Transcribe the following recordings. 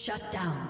Shut down.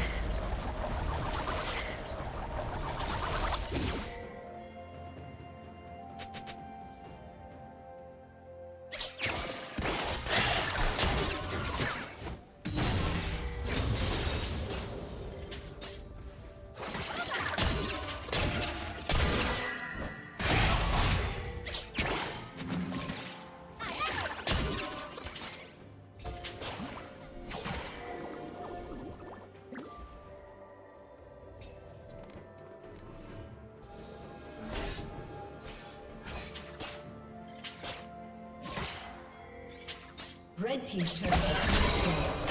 Red Team's turret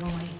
Destroyed.